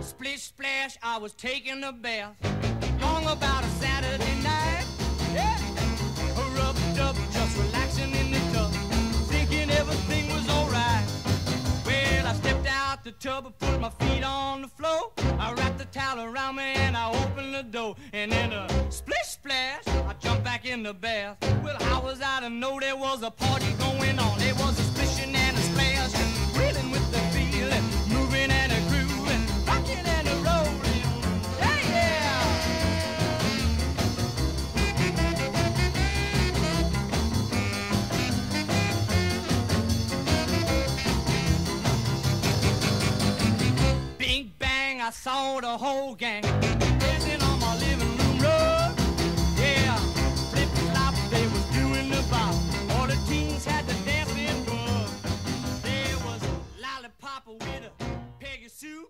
Splish splash, I was taking a bath. Long about a Saturday night. Yeah. Rubbed up, just relaxing in the tub. Thinking everything was alright. Well, I stepped out the tub and put my feet on the floor. I wrapped the towel around me and I opened the door. And then a splish splash, I jumped back in the bath. Well, how was I to know there was a party going on? I saw the whole gang dancing on my living room rug. Yeah, flip flop, they was doing the bop. All the teens had the dancing bug. There was lollipop with a Peggy Sue.